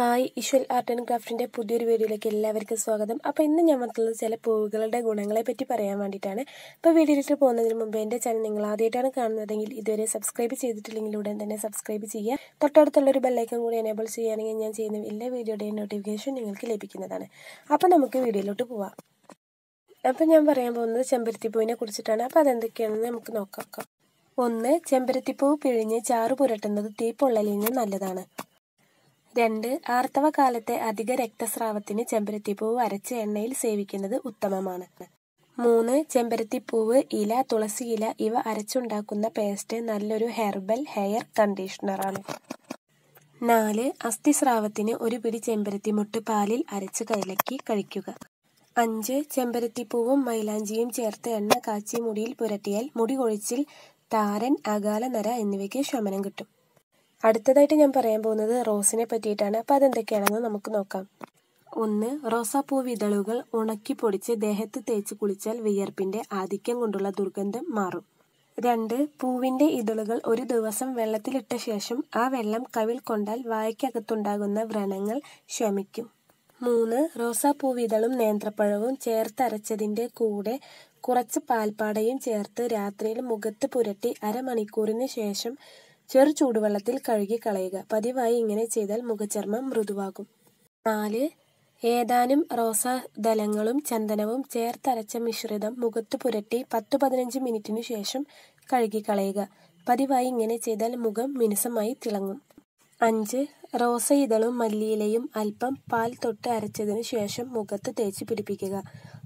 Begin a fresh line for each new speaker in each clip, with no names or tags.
Hi ഇഷ്വൽ art and ക്രാഫ്റ്റിന്റെ പുതിയൊരു വീഡിയോയിലേക്ക് എല്ലാവർക്കും സ്വാഗതം. അപ്പോൾ ഇന്ന് ഞാൻ വന്നിട്ടുള്ളത് ചില പൂവുകളുടെ ഗുണങ്ങളെ പറ്റി പറയാൻ വേണ്ടിയിട്ടാണ്. അപ്പോൾ വീഡിയോയിലേക്ക് പോകുന്നതിന് മുമ്പ് എന്റെ ചാനൽ നിങ്ങൾ ആദ്യമായിട്ടാണ് കാണുന്നതെങ്കിൽ ഇതുവരെ സബ്സ്ക്രൈബ് ചെയ്തിട്ടില്ലെങ്കിൽ ഉടൻ തന്നെ സബ്സ്ക്രൈബ് ചെയ്യുക. തൊട്ടടുത്തുള്ള ഒരു ബെല്ലൈക്കൺ കൂടി എനേബിൾ ചെയ്യുകയാണെങ്കിൽ ഞാൻ ചെയ്യുന്ന എല്ലാ വീഡിയോയുടെയും നോട്ടിഫിക്കേഷൻ നിങ്ങൾക്ക് ലഭിക്കുന്നതാണ്. അപ്പോൾ നമുക്ക് വീഡിയോയിലോട്ട് പോവാം. അപ്പോൾ ഞാൻ പറയാൻ പോകുന്നത് ചെമ്പരത്തിപ്പൂവിനെ കുറിച്ചിട്ടാണ്. അപ്പോൾ അതെന്തൊക്കെയാണെന്ന് നമുക്ക് നോക്കാം. ഒന്ന് ചെമ്പരത്തിപ്പൂ പിഴിഞ്ഞ് ചാറ് പുരട്ടുന്നത് തീപ്പൊള്ളലിന് നല്ലതാണ്. രണ്ട് ആർത്തവകാലത്തെ അധിക രക്തസ്രാവത്തിന് ചെമ്പരത്തിപ്പൂവ് അരച്ച എണ്ണയിൽ സേവിക്കുന്നത് ഉത്തമമാണ്. മൂന്ന് ചെമ്പരത്തിപ്പൂവ് ഇല തുളസി ഇല ഇവ അരച്ചുണ്ടാക്കുന്ന പേസ്റ്റ് നല്ലൊരു ഹെർബൽ ഹെയർ കണ്ടീഷണറാണ്. നാല് അസ്ഥിസ്രാവത്തിന് ഒരു പിടി ചെമ്പരത്തി മുട്ട് പാലിൽ അരച്ച് കലക്കി കഴിക്കുക. അഞ്ച് ചെമ്പരത്തിപ്പൂവും മൈലാഞ്ചിയും ചേർത്ത് എണ്ണ കാച്ചി മുടിയിൽ പുരട്ടിയാൽ മുടി കൊഴിച്ചിൽ താരൻ അകാല നര എന്നിവയ്ക്ക് ശമനം കിട്ടും. അടുത്തതായിട്ട് ഞാൻ പറയാൻ പോകുന്നത് റോസിനെ പറ്റിയിട്ടാണ്. അപ്പോൾ അതെന്തൊക്കെയാണെന്ന് നമുക്ക് നോക്കാം. ഒന്ന് റോസാപ്പൂ വിതളുകൾ ഉണക്കി പൊടിച്ച് ദേഹത്ത് തേച്ച് കുളിച്ചാൽ വിയർപ്പിന്റെ ആധിക്യം കൊണ്ടുള്ള ദുർഗന്ധം മാറും. രണ്ട് പൂവിന്റെ ഇതളുകൾ ഒരു ദിവസം വെള്ളത്തിലിട്ട ശേഷം ആ വെള്ളം കവിൽ കൊണ്ടാൽ വായ്ക്കകത്തുണ്ടാകുന്ന വ്രണങ്ങൾ ശമിക്കും. മൂന്ന് റോസാപ്പൂവിതളും നേന്ത്രപ്പഴവും ചേർത്തരച്ചതിന്റെ കൂടെ കുറച്ച് പാൽപ്പാടയും ചേർത്ത് രാത്രിയിൽ മുഖത്ത് പുരട്ടി അരമണിക്കൂറിന് ശേഷം ചെറു ചൂടുവെള്ളത്തിൽ കഴുകി കളയുക. പതിവായി ഇങ്ങനെ ചെയ്താൽ മുഖചർമ്മം മൃദുവാകും. നാല് ഏതാനും റോസാദലങ്ങളും ചന്ദനവും ചേർത്തരച്ച മിശ്രിതം മുഖത്ത് പുരട്ടി പത്തു പതിനഞ്ച് മിനിറ്റിനു ശേഷം കഴുകി കളയുക. പതിവായി ഇങ്ങനെ ചെയ്താൽ മുഖം മിനുസമായി തിളങ്ങും. അഞ്ച് റോസ ഇതളും മല്ലിയിലയും അല്പം പാൽ തൊട്ട് അരച്ചതിനു ശേഷം മുഖത്ത് തേച്ച് പിടിപ്പിക്കുക.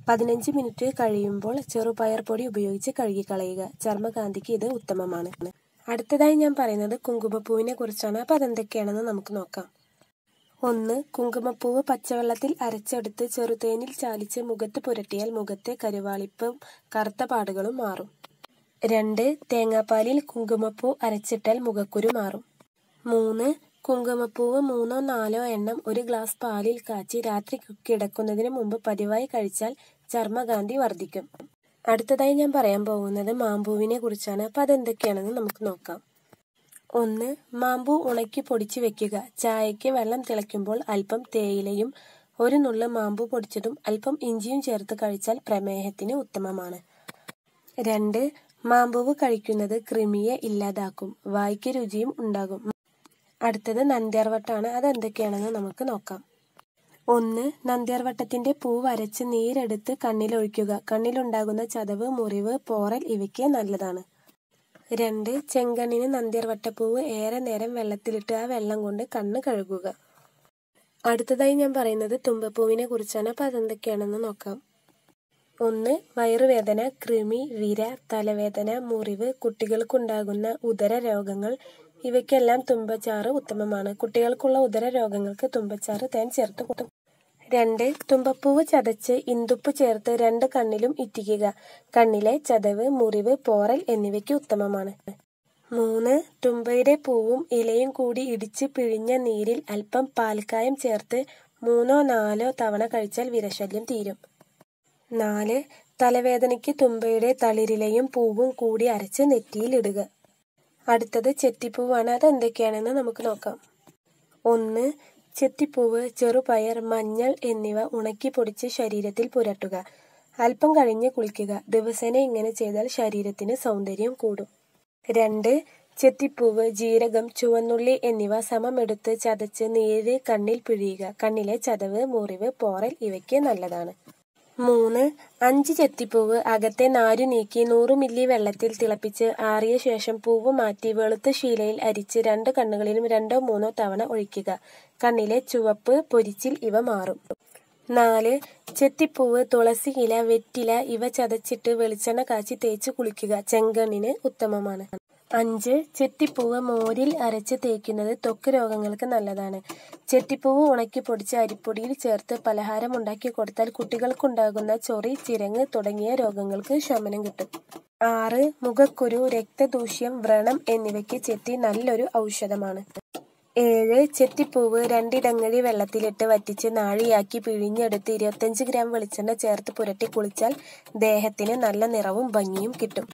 പതിനഞ്ച് മിനിറ്റ് കഴിയുമ്പോൾ ചെറുപയർ പൊടി ഉപയോഗിച്ച് കഴുകിക്കളയുക ചർമ്മകാന്തിക്ക് ഇത് ഉത്തമമാണ്. അടുത്തതായി ഞാൻ പറയുന്നത് കുങ്കുമപ്പൂവിനെ കുറിച്ചാണ്. അപ്പോൾ അതെന്തൊക്കെയാണെന്ന് നമുക്ക് നോക്കാം. ഒന്ന് കുങ്കുമപ്പൂവ് പച്ചവെള്ളത്തിൽ അരച്ചെടുത്ത് ചെറുതേനിൽ ചാലിച്ച് മുഖത്ത് പുരട്ടിയാൽ മുഖത്തെ കരുവാളിപ്പും കറുത്ത പാടുകളും മാറും. രണ്ട് തേങ്ങാപ്പാലിൽ കുങ്കുമപ്പൂ അരച്ചിട്ടാൽ മുഖക്കുരു മാറും. മൂന്ന് കുങ്കുമപ്പൂവ് മൂന്നോ നാലോ എണ്ണം ഒരു ഗ്ലാസ് പാലിൽ കാച്ചി രാത്രി കിടക്കുന്നതിന് മുമ്പ് പതിവായി കഴിച്ചാൽ ചർമ്മകാന്തി വർദ്ധിക്കും. അടുത്തതായി ഞാൻ പറയാൻ പോകുന്നത് മാമ്പൂവിനെ കുറിച്ചാണ്. അപ്പം അതെന്തൊക്കെയാണെന്ന് നമുക്ക് നോക്കാം. ഒന്ന് മാമ്പൂ ഉണക്കി പൊടിച്ചു വെക്കുക. ചായയ്ക്ക് വെള്ളം തിളയ്ക്കുമ്പോൾ അല്പം തേയിലയും ഒരു നുള്ളു മാമ്പൂ പൊടിച്ചതും അല്പം ഇഞ്ചിയും ചേർത്ത് കഴിച്ചാൽ പ്രമേഹത്തിന് ഉത്തമമാണ്. രണ്ട് മാമ്പൂവ് കഴിക്കുന്നത് കൃമിയെ ഇല്ലാതാക്കും. വായ്ക്ക് രുചിയും ഉണ്ടാകും. അടുത്തത് നന്ദ്യാർവട്ടാണ്. അതെന്തൊക്കെയാണെന്ന് നമുക്ക് നോക്കാം. ഒന്ന് നന്ദ്യാർവട്ടത്തിന്റെ പൂ വരച്ച് നീരെടുത്ത് കണ്ണിലൊഴിക്കുക. കണ്ണിലുണ്ടാകുന്ന ചതവ് മുറിവ് പോറൽ ഇവയ്ക്ക് നല്ലതാണ്. രണ്ട് ചെങ്കണ്ണിന് നന്ദ്യാർവട്ടപ്പൂവ് ഏറെ നേരം വെള്ളത്തിലിട്ട് ആ വെള്ളം കൊണ്ട് കണ്ണ് കഴുകുക. അടുത്തതായി ഞാൻ പറയുന്നത് തുമ്പപ്പൂവിനെ കുറിച്ചാണ്. അപ്പോൾ അതെന്തൊക്കെയാണെന്ന് നോക്കാം. ഒന്ന് വയറുവേദന കൃമി വിര തലവേദന മുറിവ് കുട്ടികൾക്കുണ്ടാകുന്ന ഉദര രോഗങ്ങൾ ഇവയ്ക്കെല്ലാം തുമ്പച്ചാറ് ഉത്തമമാണ്. കുട്ടികൾക്കുള്ള ഉദര രോഗങ്ങൾക്ക് തുമ്പച്ചാറ് തേൻ ചേർത്ത് കൊടുക്കും. രണ്ട് തുമ്പപ്പൂവ് ചതച്ച് ഇന്തുപ്പ് ചേർത്ത് രണ്ട് കണ്ണിലും ഇറ്റിക്കുക. കണ്ണിലെ ചതവ് മുറിവ് പോറൽ എന്നിവയ്ക്ക് ഉത്തമമാണ്. മൂന്ന് തുമ്പയുടെ പൂവും ഇലയും കൂടി ഇടിച്ച് പിഴിഞ്ഞ നീരിൽ അല്പം പാൽക്കായം ചേർത്ത് മൂന്നോ നാലോ തവണ കഴിച്ചാൽ വിരശല്യം തീരും. നാല് തലവേദനയ്ക്ക് തുമ്പയുടെ തളിരിലയും പൂവും കൂടി അരച്ച് നെറ്റിയിൽ അടുത്തത് ചെത്തിപ്പൂവാണ്. അതെന്തൊക്കെയാണെന്ന് നമുക്ക് നോക്കാം. ഒന്ന് ചെത്തിപ്പൂവ് ചെറുപയർ മഞ്ഞൾ എന്നിവ ഉണക്കി പൊടിച്ച് ശരീരത്തിൽ പുരട്ടുക. അല്പം കഴിഞ്ഞ് കുളിക്കുക. ദിവസേന ഇങ്ങനെ ചെയ്താൽ ശരീരത്തിന് സൗന്ദര്യം കൂടും. രണ്ട് ചെത്തിപ്പൂവ് ജീരകം ചുവന്നുള്ളി എന്നിവ സമമെടുത്ത് ചതച്ച് നീര് കണ്ണിൽ പിഴിയുക. കണ്ണിലെ ചതവ് മുറിവ് പോറൽ ഇവയ്ക്ക് നല്ലതാണ്. മൂന്ന് അഞ്ച് ചെത്തിപ്പൂവ് അകത്തെ നാരു നീക്കി നൂറ് മില്ലി വെള്ളത്തിൽ തിളപ്പിച്ച് ആറിയ ശേഷം പൂവ് മാറ്റി വെളുത്ത ശീലയിൽ അരിച്ച് രണ്ട് കണ്ണുകളിലും രണ്ടോ മൂന്നോ തവണ ഒഴിക്കുക. കണ്ണിലെ ചുവപ്പ് പൊരിച്ചിൽ ഇവ മാറും. നാല് ചെത്തിപ്പൂവ് തുളസി ഇല വെറ്റില ഇവ ചതച്ചിട്ട് വെളിച്ചെണ്ണ കാച്ചി തേച്ച് കുളിക്കുക. ചെങ്കണ്ണിന് ഉത്തമമാണ്. അഞ്ച് ചെത്തിപ്പൂവ് മോരിൽ അരച്ച് തേക്കുന്നത് ത്വക്ക് രോഗങ്ങൾക്ക് നല്ലതാണ്. ചെത്തിപ്പൂവ് ഉണക്കി പൊടിച്ച് അരിപ്പൊടിയിൽ ചേർത്ത് പലഹാരം ഉണ്ടാക്കി കൊടുത്താൽ കുട്ടികൾക്കുണ്ടാകുന്ന ചൊറി ചിരങ്ങ് തുടങ്ങിയ രോഗങ്ങൾക്ക് ശമനം കിട്ടും. ആറ് മുഖക്കുരു രക്തദൂഷ്യം വ്രണം എന്നിവയ്ക്ക് ചെത്തി നല്ലൊരു ഔഷധമാണ്. ഏഴ് ചെത്തിപ്പൂവ് രണ്ടിടങ്ങഴി വെള്ളത്തിലിട്ട് വറ്റിച്ച് നാഴിയാക്കി പിഴിഞ്ഞെടുത്ത് ഇരുപത്തഞ്ച് ഗ്രാം വെളിച്ചെണ്ണ ചേർത്ത് പുരട്ടി കുളിച്ചാൽ ദേഹത്തിന് നല്ല നിറവും ഭംഗിയും കിട്ടും.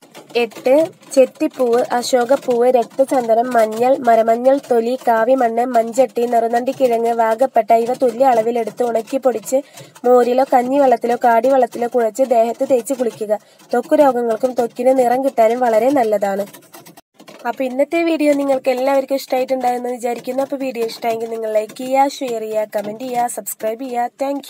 എട്ട് ചെത്തിപ്പൂവ് അശോകപ്പൂവ് രക്തചന്ദനം മഞ്ഞൾ മരമഞ്ഞൾ തൊലി കാവിമണ്ണ് മഞ്ചട്ടി നെറുനണ്ടിക്കിഴങ്ങ് വാഗപ്പെട്ട ഇവ തുല്യ അളവിലെടുത്ത് ഉണക്കി പൊടിച്ച് മോരിലോ കഞ്ഞിവെള്ളത്തിലോ കാടിവെള്ളത്തിലോ കുഴച്ച് ദേഹത്ത് തേച്ച് കുളിക്കുക. ത്വക്ക് രോഗങ്ങൾക്കും ത്വക്കിന് നിറം കിട്ടാനും വളരെ നല്ലതാണ്. അപ്പോൾ ഇന്നത്തെ വീഡിയോ നിങ്ങൾക്ക് എല്ലാവർക്കും ഇഷ്ടമായിട്ടുണ്ടായെന്ന് വിചാരിക്കുന്നു. അപ്പോൾ വീഡിയോ ഇഷ്ടമായെങ്കിൽ നിങ്ങൾ ലൈക്ക് ചെയ്യുക ഷെയർ ചെയ്യുക കമന്റ് ചെയ്യുക സബ്സ്ക്രൈബ് ചെയ്യുക. താങ്ക്